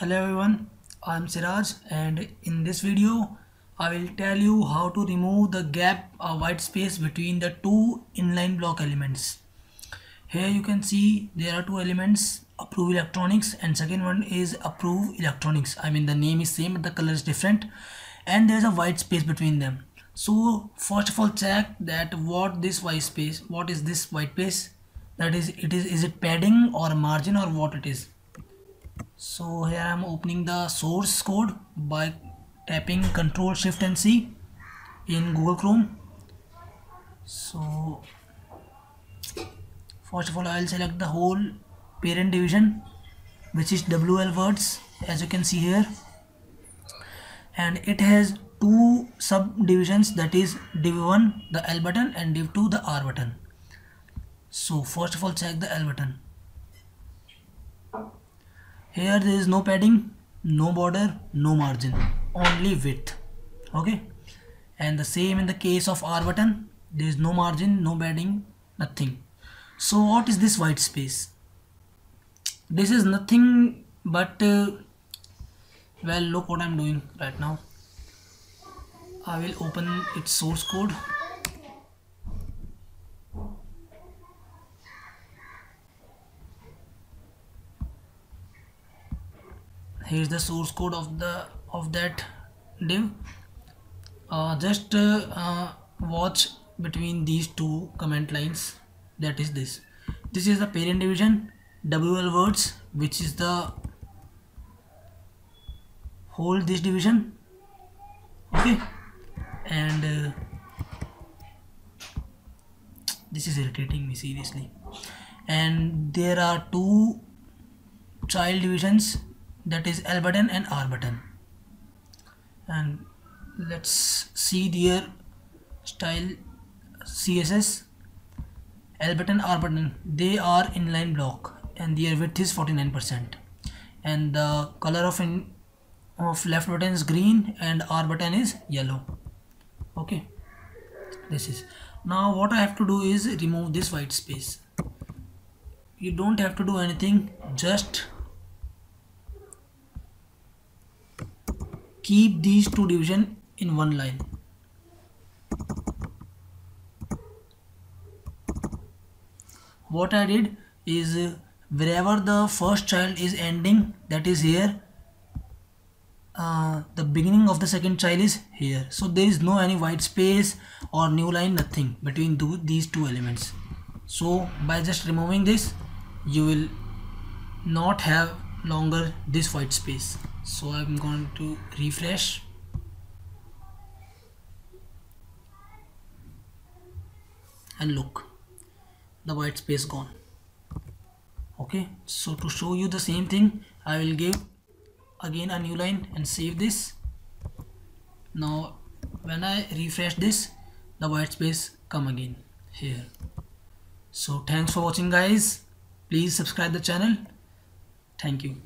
Hello everyone, I'm Siraj and in this video I will tell you how to remove the gap or white space between the two inline block elements. Here you can see there are two elements approve electronics and second one is approve electronics. I mean the name is same but the color is different and there is a white space between them. So first of all check that what this white space, what is this white space that is it is is it padding or margin or what it is so here I'm opening the source code by tapping Ctrl Shift and C in Google Chrome. So first of all I'll select the whole parent division which is WL words as you can see here. And it has two subdivisions that is div1 the L button and div2 the R button. So first of all check the L button here there is no padding no border no margin only width. Okay? And the same in the case of R button there is no margin no padding nothing. So what is this white space? This is nothing but uh, well look what I'm doing right now. I will open its source code here's the source code of the of that div uh, just uh, uh, watch between these two comment lines. That is this. This is the parent division wl words which is the whole this division. Okay. And uh, this is irritating me seriously. And there are two child divisions that is L button and R button. And let's see their style CSS L button R button. They are inline block and their width is 49% and the color of in of left button is green and R button is yellow. Okay this is. Now what I have to do is remove this white space. You don't have to do anything just keep these two division in one line. What I did is uh, wherever the first child is ending that is here uh, the beginning of the second child is here. So there is no any white space or new line nothing between two, these two elements. So by just removing this you will not have longer this white space so I'm going to refresh. And look the white space gone. Okay so to show you the same thing I will give again a new line and save this. Now when I refresh this the white space come again here. So thanks for watching guys. Please subscribe the channel. Thank you.